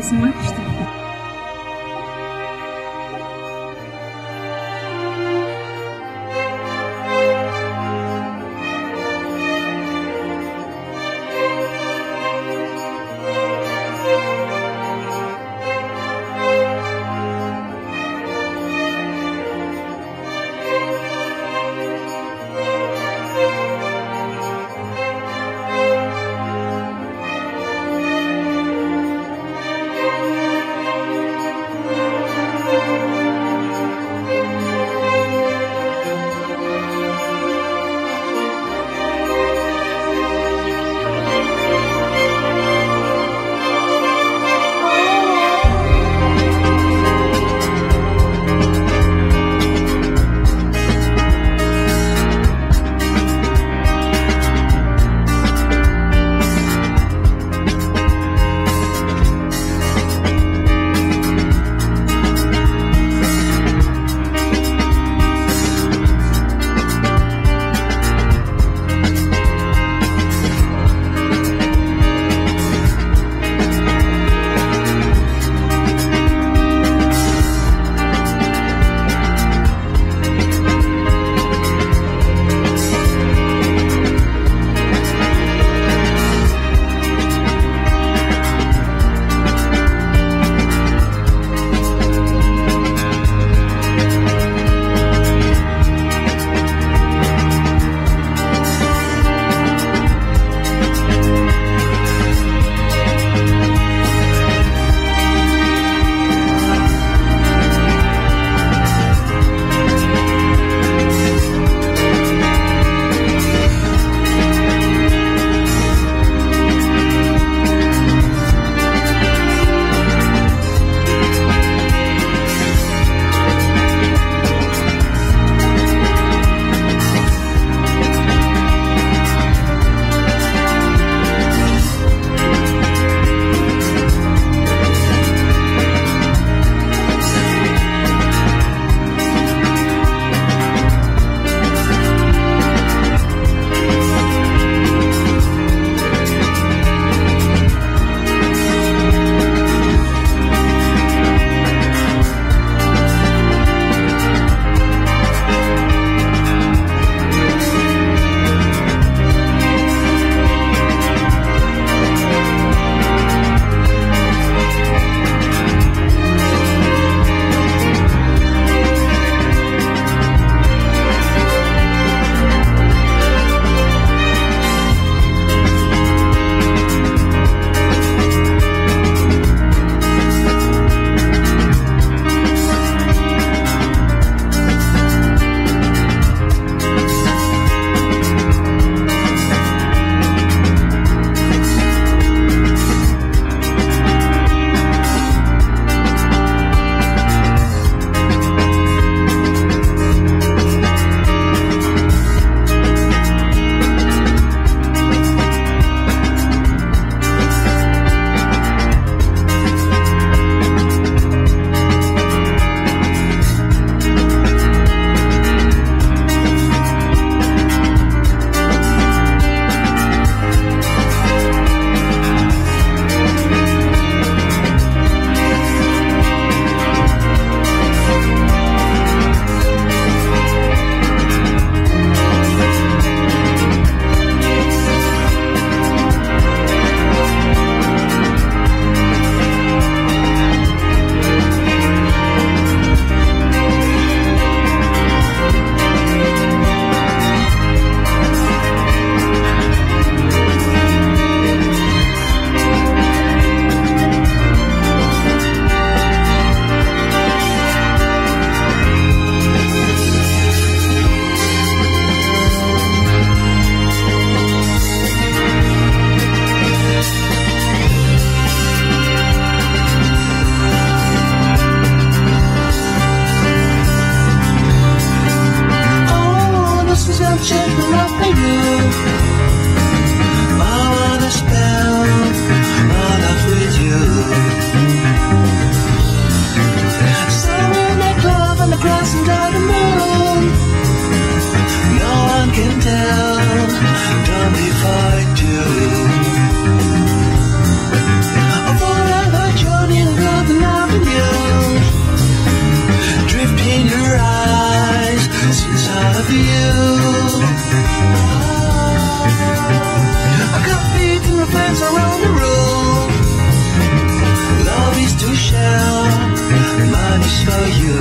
you so much. children of you. of you. Ah, I got people and friends around the room. Love is to share, mine is for you.